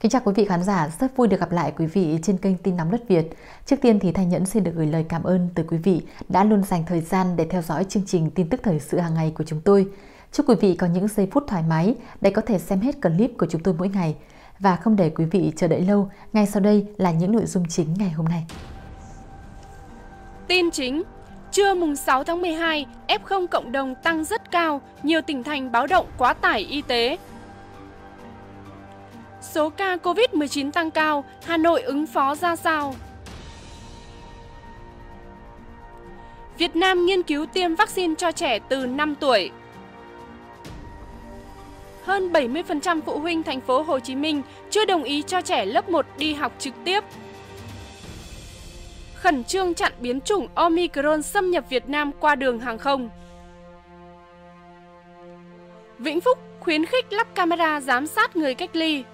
Kính chào quý vị khán giả, rất vui được gặp lại quý vị trên kênh Tin Nóng Đất Việt. Trước tiên thì Thanh Nhẫn xin được gửi lời cảm ơn tới quý vị đã luôn dành thời gian để theo dõi chương trình tin tức thời sự hàng ngày của chúng tôi. Chúc quý vị có những giây phút thoải mái để có thể xem hết clip của chúng tôi mỗi ngày. Và không để quý vị chờ đợi lâu, ngay sau đây là những nội dung chính ngày hôm nay. Tin chính Trưa mùng 6 tháng 12, F0 cộng đồng tăng rất cao, nhiều tỉnh thành báo động quá tải y tế. Số ca COVID-19 tăng cao, Hà Nội ứng phó ra sao? Việt Nam nghiên cứu tiêm vaccine cho trẻ từ 5 tuổi. Hơn 70% phụ huynh thành phố Hồ Chí Minh chưa đồng ý cho trẻ lớp 1 đi học trực tiếp. Khẩn trương chặn biến chủng Omicron xâm nhập Việt Nam qua đường hàng không. Vĩnh Phúc khuyến khích lắp camera giám sát người cách ly.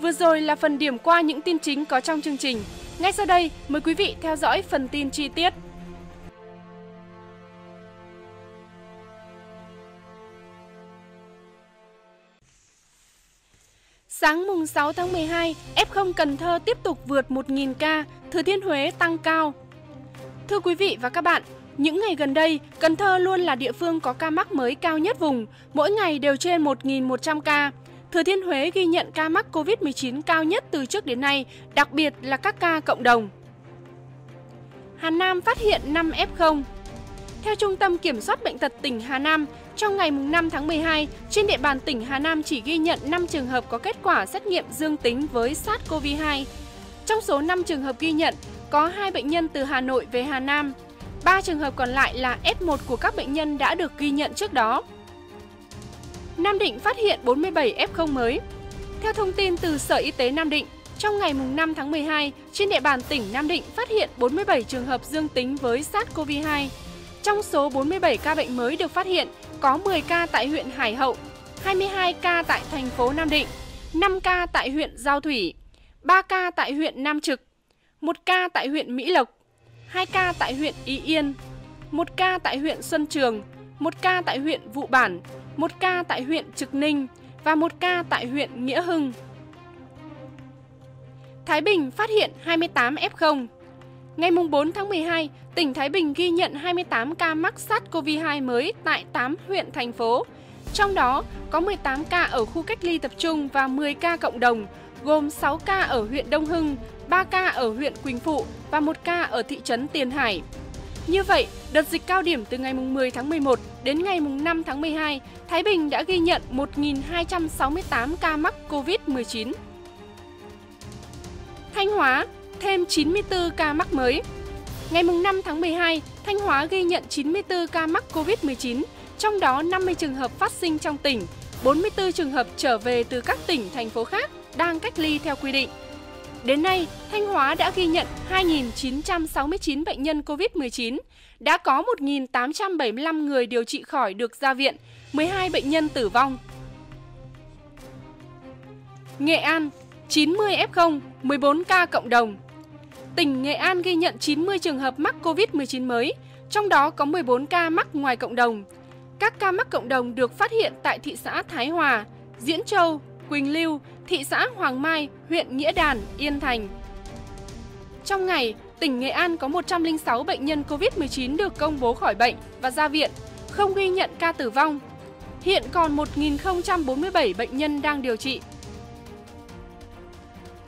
Vừa rồi là phần điểm qua những tin chính có trong chương trình. Ngay sau đây, mời quý vị theo dõi phần tin chi tiết. Sáng mùng 6 tháng 12, F0 Cần Thơ tiếp tục vượt 1.000 ca, Thừa Thiên Huế tăng cao. Thưa quý vị và các bạn, những ngày gần đây, Cần Thơ luôn là địa phương có ca mắc mới cao nhất vùng, mỗi ngày đều trên 1.100 ca. Thừa Thiên Huế ghi nhận ca mắc COVID-19 cao nhất từ trước đến nay, đặc biệt là các ca cộng đồng. Hà Nam phát hiện 5 F0. Theo Trung tâm Kiểm soát Bệnh tật tỉnh Hà Nam, trong ngày 5 tháng 12, trên địa bàn tỉnh Hà Nam chỉ ghi nhận 5 trường hợp có kết quả xét nghiệm dương tính với SARS-CoV-2. Trong số 5 trường hợp ghi nhận, có 2 bệnh nhân từ Hà Nội về Hà Nam. 3 trường hợp còn lại là F1 của các bệnh nhân đã được ghi nhận trước đó. Nam Định phát hiện 47 F0 mới. Theo thông tin từ Sở Y tế Nam Định, trong ngày 5 tháng 12, trên địa bàn tỉnh Nam Định phát hiện 47 trường hợp dương tính với SARS-CoV-2. Trong số 47 ca bệnh mới được phát hiện, có 10 ca tại huyện Hải Hậu, 22 ca tại thành phố Nam Định, 5 ca tại huyện Giao Thủy, 3 ca tại huyện Nam Trực, 1 ca tại huyện Mỹ Lộc, 2 ca tại huyện Ý Yên, 1 ca tại huyện Xuân Trường, 1 ca tại huyện Vụ Bản, 1 ca tại huyện Trực Ninh và 1 ca tại huyện Nghĩa Hưng. Thái Bình phát hiện 28 F0. Ngày 4 tháng 12, tỉnh Thái Bình ghi nhận 28 ca mắc SARS-CoV-2 mới tại 8 huyện, thành phố. Trong đó có 18 ca ở khu cách ly tập trung và 10 ca cộng đồng, gồm 6 ca ở huyện Đông Hưng, 3 ca ở huyện Quỳnh Phụ và 1 ca ở thị trấn Tiền Hải. Như vậy, đợt dịch cao điểm từ ngày 10 tháng 11 đến ngày 5 tháng 12, Thái Bình đã ghi nhận 1.268 ca mắc COVID-19. Thanh Hóa thêm 94 ca mắc mới. Ngày 5 tháng 12, Thanh Hóa ghi nhận 94 ca mắc COVID-19, trong đó 50 trường hợp phát sinh trong tỉnh, 44 trường hợp trở về từ các tỉnh, thành phố khác đang cách ly theo quy định. Đến nay, Thanh Hóa đã ghi nhận 2.969 bệnh nhân COVID-19, đã có 1.875 người điều trị khỏi được ra viện, 12 bệnh nhân tử vong. Nghệ An, 90 F0, 14 ca cộng đồng. Tỉnh Nghệ An ghi nhận 90 trường hợp mắc COVID-19 mới, trong đó có 14 ca mắc ngoài cộng đồng. Các ca mắc cộng đồng được phát hiện tại thị xã Thái Hòa, Diễn Châu, Quỳnh Lưu, thị xã Hoàng Mai, huyện Nghĩa Đàn, Yên Thành. Trong ngày, tỉnh Nghệ An có 106 bệnh nhân COVID-19 được công bố khỏi bệnh và ra viện, không ghi nhận ca tử vong. Hiện còn 1.047 bệnh nhân đang điều trị.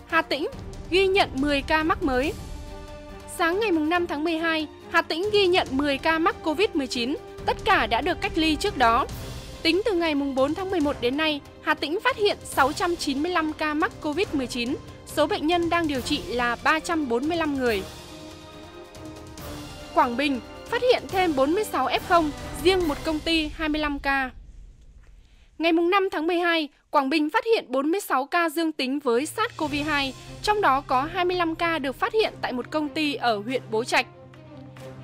Hà Tĩnh ghi nhận 10 ca mắc mới. Sáng ngày 5 tháng 12, Hà Tĩnh ghi nhận 10 ca mắc COVID-19, tất cả đã được cách ly trước đó. Tính từ ngày 4 tháng 11 đến nay, Hà Tĩnh phát hiện 695 ca mắc COVID-19, số bệnh nhân đang điều trị là 345 người. Quảng Bình phát hiện thêm 46 F0, riêng một công ty 25 ca. Ngày 5 tháng 12, Quảng Bình phát hiện 46 ca dương tính với SARS-CoV-2, trong đó có 25 ca được phát hiện tại một công ty ở huyện Bố Trạch.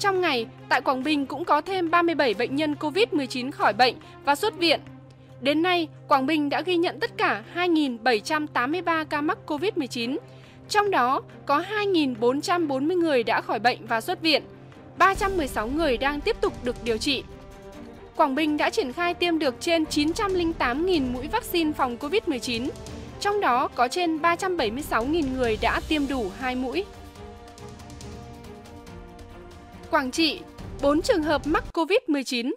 Trong ngày, tại Quảng Bình cũng có thêm 37 bệnh nhân COVID-19 khỏi bệnh và xuất viện. Đến nay, Quảng Bình đã ghi nhận tất cả 2.783 ca mắc COVID-19, trong đó có 2.440 người đã khỏi bệnh và xuất viện, 316 người đang tiếp tục được điều trị. Quảng Bình đã triển khai tiêm được trên 908.000 mũi vaccine phòng COVID-19. trong đó có trên 376.000 người đã tiêm đủ 2 mũi. Quảng Trị, 4 trường hợp mắc COVID-19.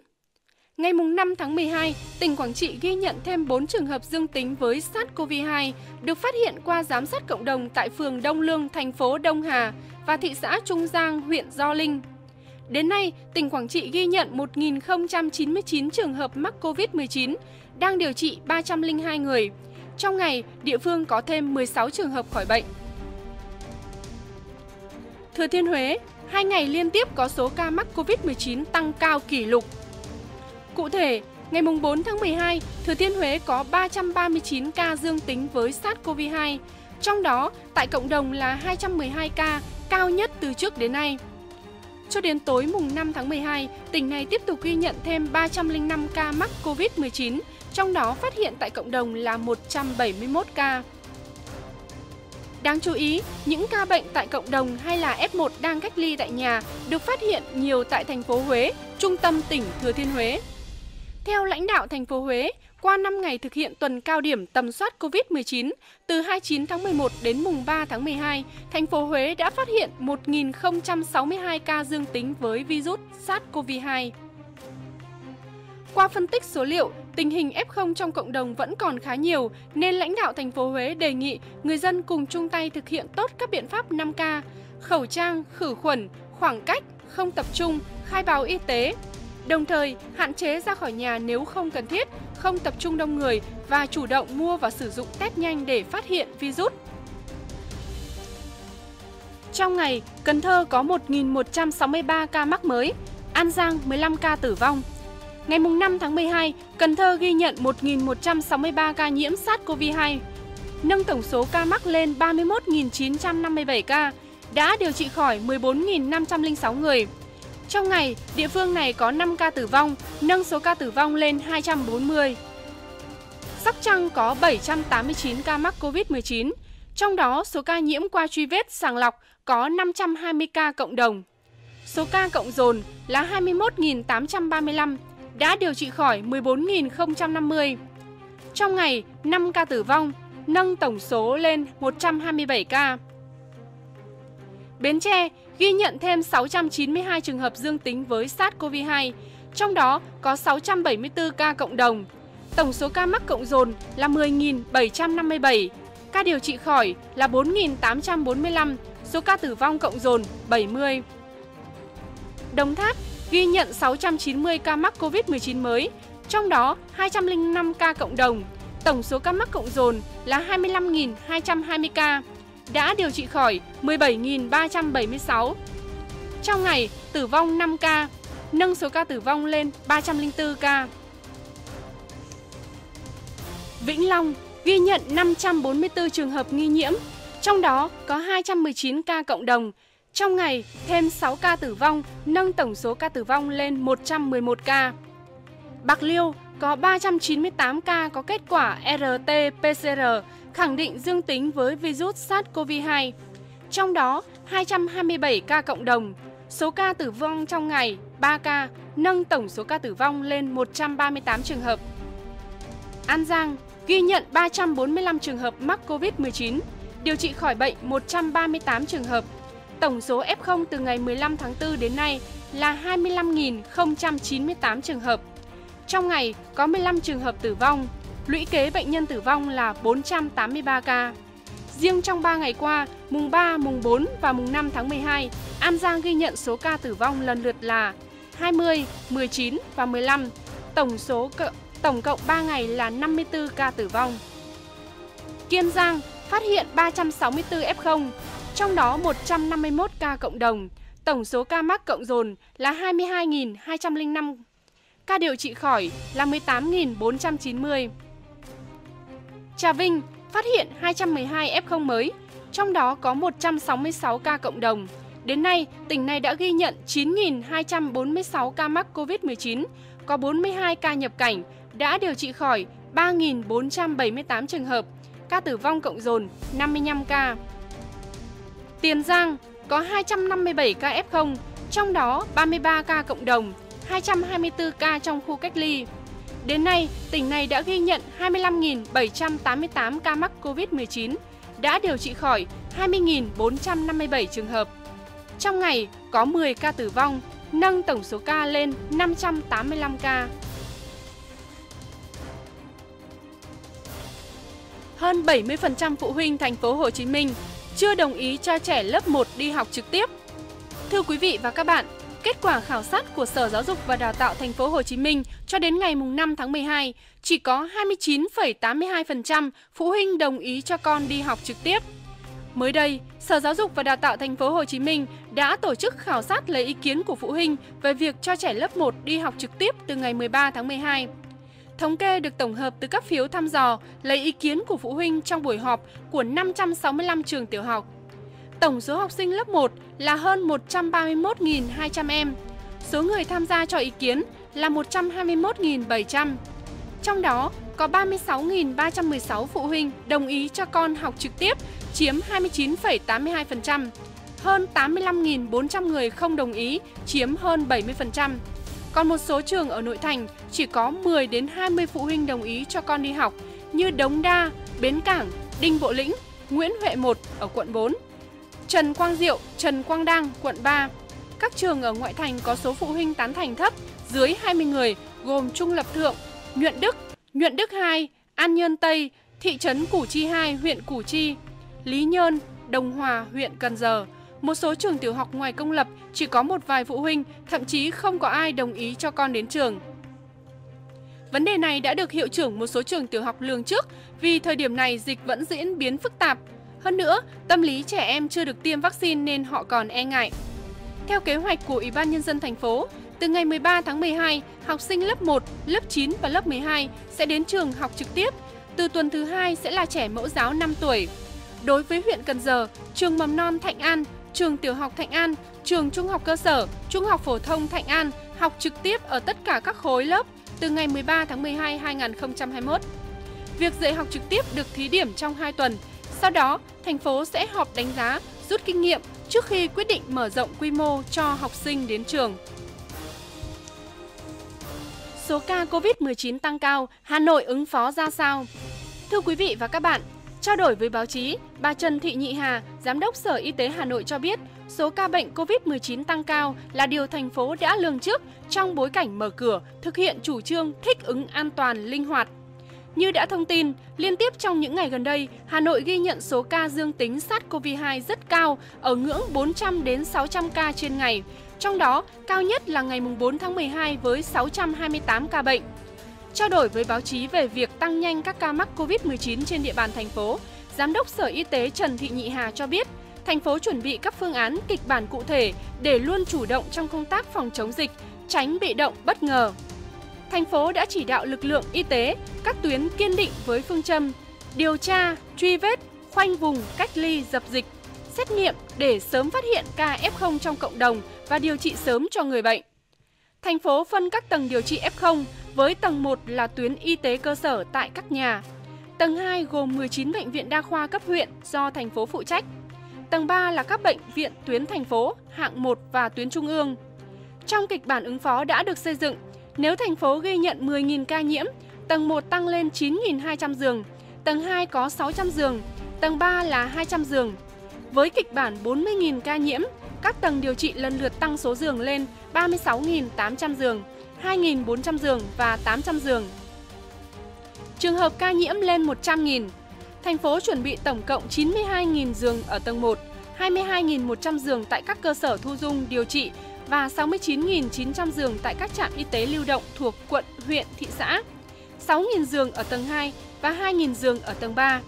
Ngày 5 tháng 12, tỉnh Quảng Trị ghi nhận thêm 4 trường hợp dương tính với SARS-CoV-2 được phát hiện qua giám sát cộng đồng tại phường Đông Lương, thành phố Đông Hà và thị xã Trung Giang, huyện Gio Linh. Đến nay, tỉnh Quảng Trị ghi nhận 1.099 trường hợp mắc COVID-19, đang điều trị 302 người. Trong ngày, địa phương có thêm 16 trường hợp khỏi bệnh. Thừa Thiên Huế, hai ngày liên tiếp có số ca mắc COVID-19 tăng cao kỷ lục. Cụ thể, ngày 4 tháng 12, Thừa Thiên Huế có 339 ca dương tính với SARS-CoV-2, trong đó tại cộng đồng là 212 ca, cao nhất từ trước đến nay. Cho đến tối mùng 5 tháng 12, tỉnh này tiếp tục ghi nhận thêm 305 ca mắc COVID-19, trong đó phát hiện tại cộng đồng là 171 ca. Đáng chú ý, những ca bệnh tại cộng đồng hay là F1 đang cách ly tại nhà được phát hiện nhiều tại thành phố Huế, trung tâm tỉnh Thừa Thiên Huế. Theo lãnh đạo thành phố Huế, qua 5 ngày thực hiện tuần cao điểm tầm soát COVID-19, từ 29 tháng 11 đến mùng 3 tháng 12, thành phố Huế đã phát hiện 1.062 ca dương tính với virus SARS-CoV-2. Qua phân tích số liệu, tình hình F0 trong cộng đồng vẫn còn khá nhiều, nên lãnh đạo thành phố Huế đề nghị người dân cùng chung tay thực hiện tốt các biện pháp 5K, khẩu trang, khử khuẩn, khoảng cách, không tập trung, khai báo y tế, Đồng thời, hạn chế ra khỏi nhà nếu không cần thiết, không tập trung đông người và chủ động mua và sử dụng test nhanh để phát hiện virus. Trong ngày, Cần Thơ có 1.163 ca mắc mới, An Giang 15 ca tử vong. Ngày 5 tháng 12, Cần Thơ ghi nhận 1.163 ca nhiễm SARS-CoV-2, nâng tổng số ca mắc lên 31.957 ca, đã điều trị khỏi 14.506 người. Trong ngày, địa phương này có 5 ca tử vong, nâng số ca tử vong lên 240. Sóc Trăng có 789 ca mắc COVID-19, trong đó số ca nhiễm qua truy vết sàng lọc có 520 ca cộng đồng. Số ca cộng dồn là 21.835, đã điều trị khỏi 14.050. Trong ngày, 5 ca tử vong, nâng tổng số lên 127 ca. Bến Tre ghi nhận thêm 692 trường hợp dương tính với SARS-CoV-2, trong đó có 674 ca cộng đồng. Tổng số ca mắc cộng dồn là 10.757, ca điều trị khỏi là 4.845, số ca tử vong cộng dồn 70. Đồng Tháp ghi nhận 690 ca mắc COVID-19 mới, trong đó 205 ca cộng đồng. Tổng số ca mắc cộng dồn là 25.220 ca đã điều trị khỏi 17.376. Trong ngày, tử vong 5 ca, nâng số ca tử vong lên 304 ca. Vĩnh Long ghi nhận 544 trường hợp nghi nhiễm, trong đó có 219 ca cộng đồng. Trong ngày, thêm 6 ca tử vong, nâng tổng số ca tử vong lên 111 ca. Bạc Liêu có 398 ca có kết quả RT-PCR khẳng định dương tính với virus SARS-CoV-2. Trong đó, 227 ca cộng đồng, số ca tử vong trong ngày 3 ca, nâng tổng số ca tử vong lên 138 trường hợp. An Giang ghi nhận 345 trường hợp mắc COVID-19, điều trị khỏi bệnh 138 trường hợp. Tổng số F0 từ ngày 15 tháng 4 đến nay là 25.098 trường hợp. Trong ngày có 15 trường hợp tử vong, lũy kế bệnh nhân tử vong là 483 ca. Riêng trong 3 ngày qua, mùng 3, mùng 4 và mùng 5 tháng 12, An Giang ghi nhận số ca tử vong lần lượt là 20, 19 và 15. Tổng số tổng cộng 3 ngày là 54 ca tử vong. Kiên Giang phát hiện 364 F0, trong đó 151 ca cộng đồng. Tổng số ca mắc cộng dồn là 22.205 ca điều trị khỏi là 18.490. Trà Vinh phát hiện 212 F0 mới, trong đó có 166 ca cộng đồng. Đến nay, tỉnh này đã ghi nhận 9.246 ca mắc COVID-19, có 42 ca nhập cảnh, đã điều trị khỏi 3.478 trường hợp, ca tử vong cộng dồn 55 ca. Tiền Giang có 257 ca F0, trong đó 33 ca cộng đồng, 224 ca trong khu cách ly. Đến nay, tỉnh này đã ghi nhận 25.788 ca mắc COVID-19, đã điều trị khỏi 20.457 trường hợp. Trong ngày có 10 ca tử vong, nâng tổng số ca lên 585 ca. Hơn 70% phụ huynh thành phố Hồ Chí Minh chưa đồng ý cho trẻ lớp 1 đi học trực tiếp. Thưa quý vị và các bạn, kết quả khảo sát của Sở Giáo dục và Đào tạo thành phố Hồ Chí Minh cho đến ngày 5 tháng 12, chỉ có 29,82% phụ huynh đồng ý cho con đi học trực tiếp. Mới đây, Sở Giáo dục và Đào tạo thành phố Hồ Chí Minh đã tổ chức khảo sát lấy ý kiến của phụ huynh về việc cho trẻ lớp 1 đi học trực tiếp từ ngày 13 tháng 12. Thống kê được tổng hợp từ các phiếu thăm dò lấy ý kiến của phụ huynh trong buổi họp của 565 trường tiểu học. Tổng số học sinh lớp 1 là hơn 131.200 em. Số người tham gia cho ý kiến là 121.700. Trong đó, có 36.316 phụ huynh đồng ý cho con học trực tiếp, chiếm 29,82%. Hơn 85.400 người không đồng ý, chiếm hơn 70%. Còn một số trường ở nội thành chỉ có 10 đến 20 phụ huynh đồng ý cho con đi học như Đống Đa, Bến Cảng, Đinh Bộ Lĩnh, Nguyễn Huệ 1 ở quận 4, Trần Quang Diệu, Trần Quang Đăng, quận 3. Các trường ở ngoại thành có số phụ huynh tán thành thấp, dưới 20 người, gồm Trung Lập Thượng, Nhuận Đức, Nhuận Đức 2, An Nhơn Tây, thị trấn Củ Chi 2, huyện Củ Chi, Lý Nhơn, Đồng Hòa, huyện Cần Giờ. Một số trường tiểu học ngoài công lập chỉ có một vài phụ huynh, thậm chí không có ai đồng ý cho con đến trường. Vấn đề này đã được hiệu trưởng một số trường tiểu học lường trước vì thời điểm này dịch vẫn diễn biến phức tạp. Hơn nữa, tâm lý trẻ em chưa được tiêm vaccine nên họ còn e ngại. Theo kế hoạch của Ủy ban Nhân dân thành phố, từ ngày 13 tháng 12, học sinh lớp 1, lớp 9 và lớp 12 sẽ đến trường học trực tiếp. Từ tuần thứ hai sẽ là trẻ mẫu giáo 5 tuổi. Đối với huyện Cần Giờ, trường mầm non Thạnh An, trường tiểu học Thạnh An, trường trung học cơ sở, trung học phổ thông Thạnh An học trực tiếp ở tất cả các khối lớp từ ngày 13 tháng 12 2021. Việc dạy học trực tiếp được thí điểm trong 2 tuần. Sau đó, thành phố sẽ họp đánh giá, rút kinh nghiệm trước khi quyết định mở rộng quy mô cho học sinh đến trường. Số ca COVID-19 tăng cao, Hà Nội ứng phó ra sao? Thưa quý vị và các bạn, trao đổi với báo chí, bà Trần Thị Nhị Hà, Giám đốc Sở Y tế Hà Nội cho biết, số ca bệnh COVID-19 tăng cao là điều thành phố đã lường trước trong bối cảnh mở cửa, thực hiện chủ trương thích ứng an toàn, linh hoạt. Như đã thông tin, liên tiếp trong những ngày gần đây, Hà Nội ghi nhận số ca dương tính SARS-CoV-2 rất cao, ở ngưỡng 400 đến 600 ca trên ngày. Trong đó, cao nhất là ngày 4 tháng 12 với 628 ca bệnh. Trao đổi với báo chí về việc tăng nhanh các ca mắc COVID-19 trên địa bàn thành phố, Giám đốc Sở Y tế Trần Thị Nhị Hà cho biết, thành phố chuẩn bị các phương án kịch bản cụ thể để luôn chủ động trong công tác phòng chống dịch, tránh bị động bất ngờ. Thành phố đã chỉ đạo lực lượng y tế các tuyến kiên định với phương châm điều tra, truy vết, khoanh vùng, cách ly, dập dịch, xét nghiệm để sớm phát hiện ca F0 trong cộng đồng và điều trị sớm cho người bệnh. Thành phố phân các tầng điều trị F0 với tầng 1 là tuyến y tế cơ sở tại các nhà. Tầng 2 gồm 19 bệnh viện đa khoa cấp huyện do thành phố phụ trách. Tầng 3 là các bệnh viện tuyến thành phố, hạng 1 và tuyến trung ương. Trong kịch bản ứng phó đã được xây dựng, nếu thành phố ghi nhận 10.000 ca nhiễm, tầng 1 tăng lên 9.200 giường, tầng 2 có 600 giường, tầng 3 là 200 giường. Với kịch bản 40.000 ca nhiễm, các tầng điều trị lần lượt tăng số giường lên 36.800 giường, 2.400 giường và 800 giường. Trường hợp ca nhiễm lên 100.000, thành phố chuẩn bị tổng cộng 92.000 giường ở tầng 1, 22.100 giường tại các cơ sở thu dung điều trị và 69.900 giường tại các trạm y tế lưu động thuộc quận, huyện, thị xã, 6.000 giường ở tầng 2 và 2.000 giường ở tầng 3.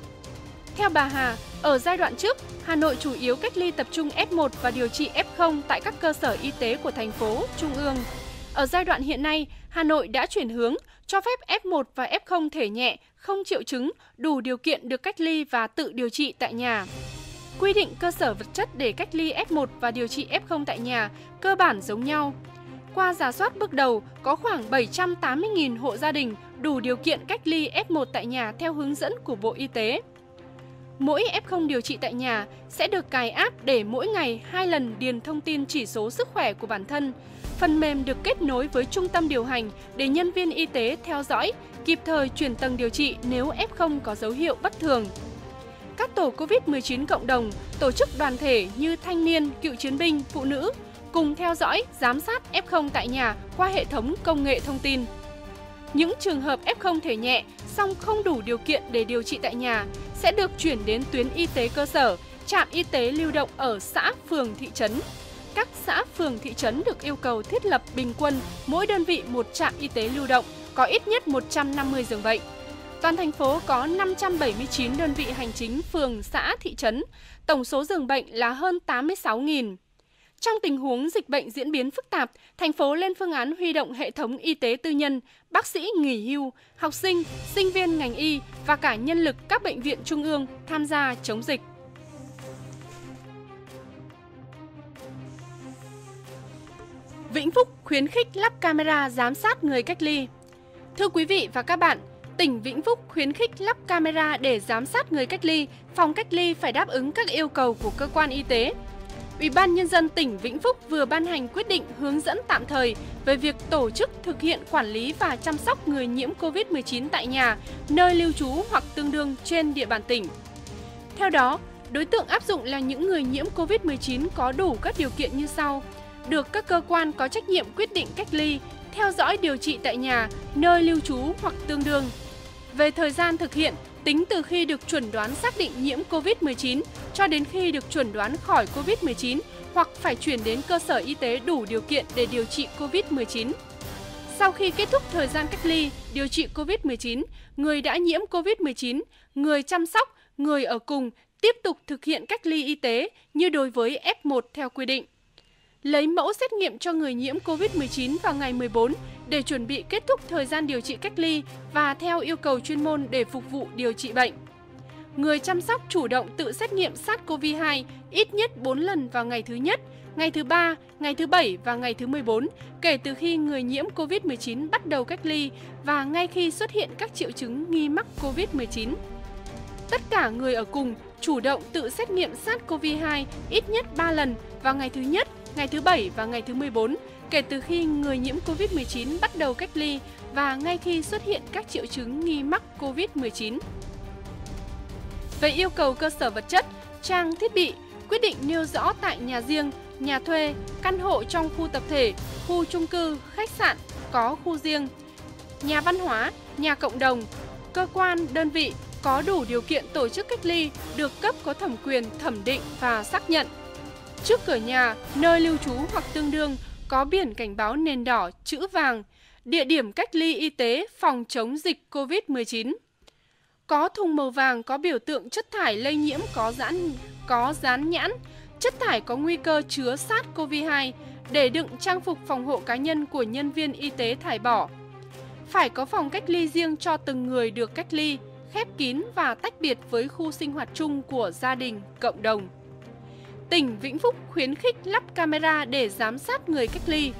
Theo bà Hà, ở giai đoạn trước, Hà Nội chủ yếu cách ly tập trung F1 và điều trị F0 tại các cơ sở y tế của thành phố, trung ương. Ở giai đoạn hiện nay, Hà Nội đã chuyển hướng cho phép F1 và F0 thể nhẹ, không triệu chứng, đủ điều kiện được cách ly và tự điều trị tại nhà. Quy định cơ sở vật chất để cách ly F1 và điều trị F0 tại nhà cơ bản giống nhau. Qua giả soát bước đầu, có khoảng 780.000 hộ gia đình đủ điều kiện cách ly F1 tại nhà theo hướng dẫn của Bộ Y tế. Mỗi F0 điều trị tại nhà sẽ được cài app để mỗi ngày hai lần điền thông tin chỉ số sức khỏe của bản thân. Phần mềm được kết nối với trung tâm điều hành để nhân viên y tế theo dõi, kịp thời chuyển tầng điều trị nếu F0 có dấu hiệu bất thường. Các tổ COVID-19 cộng đồng, tổ chức đoàn thể như thanh niên, cựu chiến binh, phụ nữ cùng theo dõi, giám sát F0 tại nhà qua hệ thống công nghệ thông tin. Những trường hợp F0 thể nhẹ song không đủ điều kiện để điều trị tại nhà sẽ được chuyển đến tuyến y tế cơ sở, trạm y tế lưu động ở xã, phường, thị trấn. Các xã, phường, thị trấn được yêu cầu thiết lập bình quân mỗi đơn vị một trạm y tế lưu động có ít nhất 150 giường bệnh. Toàn thành phố có 579 đơn vị hành chính phường, xã, thị trấn, tổng số giường bệnh là hơn 86.000. Trong tình huống dịch bệnh diễn biến phức tạp, thành phố lên phương án huy động hệ thống y tế tư nhân, bác sĩ nghỉ hưu, học sinh, sinh viên ngành y và cả nhân lực các bệnh viện trung ương tham gia chống dịch. Vĩnh Phúc khuyến khích lắp camera giám sát người cách ly. Thưa quý vị và các bạn, tỉnh Vĩnh Phúc khuyến khích lắp camera để giám sát người cách ly, phòng cách ly phải đáp ứng các yêu cầu của cơ quan y tế. Ủy ban Nhân dân tỉnh Vĩnh Phúc vừa ban hành quyết định hướng dẫn tạm thời về việc tổ chức thực hiện quản lý và chăm sóc người nhiễm COVID-19 tại nhà, nơi lưu trú hoặc tương đương trên địa bàn tỉnh. Theo đó, đối tượng áp dụng là những người nhiễm COVID-19 có đủ các điều kiện như sau. Được các cơ quan có trách nhiệm quyết định cách ly, theo dõi điều trị tại nhà, nơi lưu trú hoặc tương đương. Về thời gian thực hiện, tính từ khi được chuẩn đoán xác định nhiễm COVID-19 cho đến khi được chuẩn đoán khỏi COVID-19 hoặc phải chuyển đến cơ sở y tế đủ điều kiện để điều trị COVID-19. Sau khi kết thúc thời gian cách ly, điều trị COVID-19, người đã nhiễm COVID-19, người chăm sóc, người ở cùng tiếp tục thực hiện cách ly y tế như đối với F1 theo quy định. Lấy mẫu xét nghiệm cho người nhiễm COVID-19 vào ngày 14 để chuẩn bị kết thúc thời gian điều trị cách ly và theo yêu cầu chuyên môn để phục vụ điều trị bệnh. Người chăm sóc chủ động tự xét nghiệm SARS-CoV-2 ít nhất 4 lần vào ngày thứ nhất, ngày thứ ba, ngày thứ bảy và ngày thứ 14 kể từ khi người nhiễm COVID-19 bắt đầu cách ly và ngay khi xuất hiện các triệu chứng nghi mắc COVID-19. Tất cả người ở cùng chủ động tự xét nghiệm SARS-CoV-2 ít nhất 3 lần vào ngày thứ nhất, ngày thứ bảy và ngày thứ 14 kể từ khi người nhiễm COVID-19 bắt đầu cách ly và ngay khi xuất hiện các triệu chứng nghi mắc COVID-19. Về yêu cầu cơ sở vật chất, trang thiết bị, quyết định nêu rõ tại nhà riêng, nhà thuê, căn hộ trong khu tập thể, khu chung cư, khách sạn có khu riêng, nhà văn hóa, nhà cộng đồng, cơ quan, đơn vị có đủ điều kiện tổ chức cách ly được cấp có thẩm quyền thẩm định và xác nhận. Trước cửa nhà, nơi lưu trú hoặc tương đương có biển cảnh báo nền đỏ chữ vàng, địa điểm cách ly y tế phòng chống dịch COVID-19. Có thùng màu vàng có biểu tượng chất thải lây nhiễm có dán có dán nhãn, chất thải có nguy cơ chứa SARS-CoV-2 để đựng trang phục phòng hộ cá nhân của nhân viên y tế thải bỏ. Phải có phòng cách ly riêng cho từng người được cách ly, khép kín và tách biệt với khu sinh hoạt chung của gia đình, cộng đồng tỉnh Vĩnh Phúc khuyến khích lắp camera để giám sát người cách ly.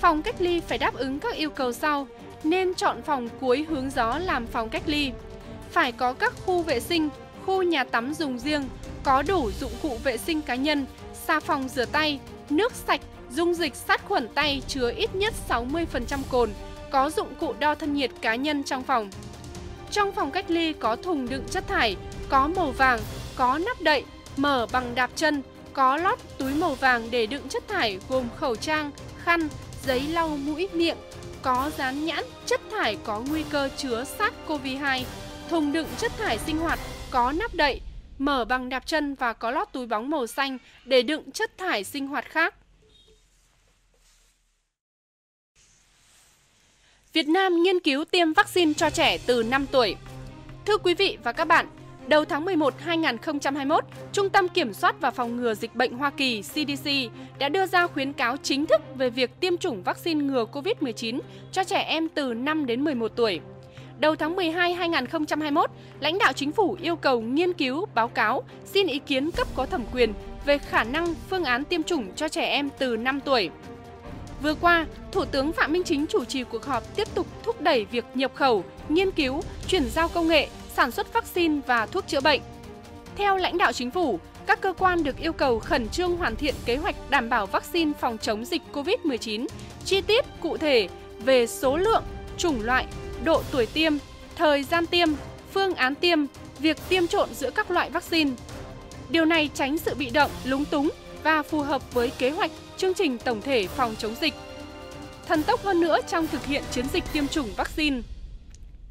Phòng cách ly phải đáp ứng các yêu cầu sau, nên chọn phòng cuối hướng gió làm phòng cách ly. Phải có các khu vệ sinh, khu nhà tắm dùng riêng, có đủ dụng cụ vệ sinh cá nhân, xà phòng rửa tay, nước sạch, dung dịch sát khuẩn tay chứa ít nhất 60% cồn, có dụng cụ đo thân nhiệt cá nhân trong phòng. Trong phòng cách ly có thùng đựng chất thải, có màu vàng, có nắp đậy, mở bằng đạp chân, có lót túi màu vàng để đựng chất thải gồm khẩu trang, khăn, giấy lau mũi miệng, có dán nhãn chất thải có nguy cơ chứa SARS-CoV-2, thùng đựng chất thải sinh hoạt có nắp đậy, mở bằng đạp chân và có lót túi bóng màu xanh để đựng chất thải sinh hoạt khác. Việt Nam nghiên cứu tiêm vaccine cho trẻ từ 5 tuổi. Thưa quý vị và các bạn, Đầu tháng 11 2021, Trung tâm Kiểm soát và Phòng ngừa Dịch bệnh Hoa Kỳ CDC đã đưa ra khuyến cáo chính thức về việc tiêm chủng vaccine ngừa COVID-19 cho trẻ em từ 5 đến 11 tuổi. Đầu tháng 12 2021, lãnh đạo chính phủ yêu cầu nghiên cứu, báo cáo, xin ý kiến cấp có thẩm quyền về khả năng phương án tiêm chủng cho trẻ em từ 5 tuổi. Vừa qua, Thủ tướng Phạm Minh Chính chủ trì cuộc họp tiếp tục thúc đẩy việc nhập khẩu, nghiên cứu, chuyển giao công nghệ sản xuất vaccine và thuốc chữa bệnh. Theo lãnh đạo chính phủ, các cơ quan được yêu cầu khẩn trương hoàn thiện kế hoạch đảm bảo vaccine phòng chống dịch COVID-19, chi tiết cụ thể về số lượng, chủng loại, độ tuổi tiêm, thời gian tiêm, phương án tiêm, việc tiêm trộn giữa các loại vaccine. Điều này tránh sự bị động, lúng túng và phù hợp với kế hoạch, chương trình tổng thể phòng chống dịch. Thần tốc hơn nữa trong thực hiện chiến dịch tiêm chủng vaccine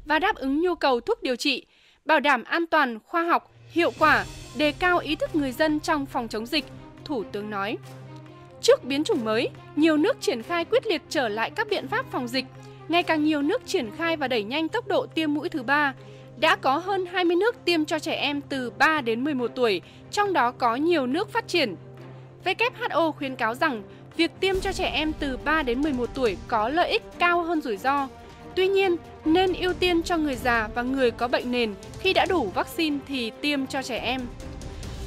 và đáp ứng nhu cầu thuốc điều trị, bảo đảm an toàn, khoa học, hiệu quả, đề cao ý thức người dân trong phòng chống dịch, Thủ tướng nói. Trước biến chủng mới, nhiều nước triển khai quyết liệt trở lại các biện pháp phòng dịch. Ngày càng nhiều nước triển khai và đẩy nhanh tốc độ tiêm mũi thứ ba. Đã có hơn 20 nước tiêm cho trẻ em từ 3 đến 11 tuổi, trong đó có nhiều nước phát triển. WHO khuyến cáo rằng việc tiêm cho trẻ em từ 3 đến 11 tuổi có lợi ích cao hơn rủi ro. Tuy nhiên, nên ưu tiên cho người già và người có bệnh nền khi đã đủ vaccine thì tiêm cho trẻ em.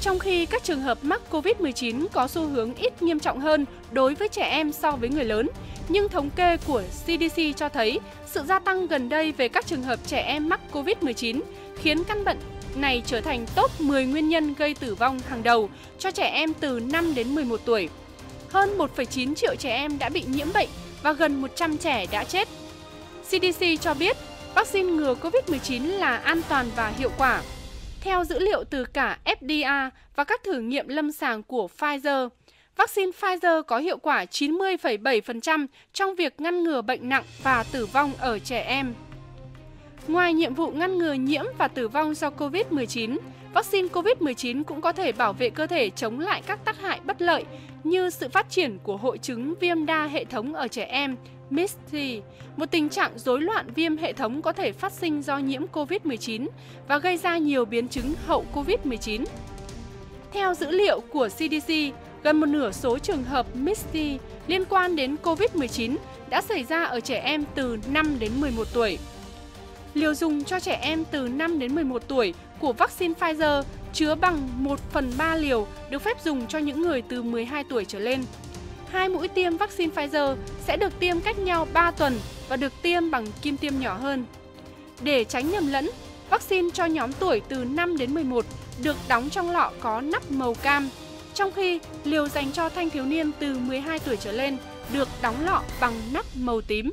Trong khi các trường hợp mắc COVID-19 có xu hướng ít nghiêm trọng hơn đối với trẻ em so với người lớn, nhưng thống kê của CDC cho thấy sự gia tăng gần đây về các trường hợp trẻ em mắc COVID-19 khiến căn bệnh này trở thành top 10 nguyên nhân gây tử vong hàng đầu cho trẻ em từ 5 đến 11 tuổi. Hơn 1,9 triệu trẻ em đã bị nhiễm bệnh và gần 100 trẻ đã chết. CDC cho biết vaccine ngừa COVID-19 là an toàn và hiệu quả. Theo dữ liệu từ cả FDA và các thử nghiệm lâm sàng của Pfizer, vaccine Pfizer có hiệu quả 90,7% trong việc ngăn ngừa bệnh nặng và tử vong ở trẻ em. Ngoài nhiệm vụ ngăn ngừa nhiễm và tử vong do COVID-19, vaccine COVID-19 cũng có thể bảo vệ cơ thể chống lại các tác hại bất lợi như sự phát triển của hội chứng viêm đa hệ thống ở trẻ em, MIS-C, một tình trạng rối loạn viêm hệ thống có thể phát sinh do nhiễm COVID-19 và gây ra nhiều biến chứng hậu COVID-19. Theo dữ liệu của CDC, gần một nửa số trường hợp MIS-C liên quan đến COVID-19 đã xảy ra ở trẻ em từ 5 đến 11 tuổi. Liều dùng cho trẻ em từ 5 đến 11 tuổi của vaccine Pfizer chứa bằng 1 phần 3 liều được phép dùng cho những người từ 12 tuổi trở lên. Hai mũi tiêm vaccine Pfizer sẽ được tiêm cách nhau 3 tuần và được tiêm bằng kim tiêm nhỏ hơn. Để tránh nhầm lẫn, vaccine cho nhóm tuổi từ 5 đến 11 được đóng trong lọ có nắp màu cam, trong khi liều dành cho thanh thiếu niên từ 12 tuổi trở lên được đóng lọ bằng nắp màu tím.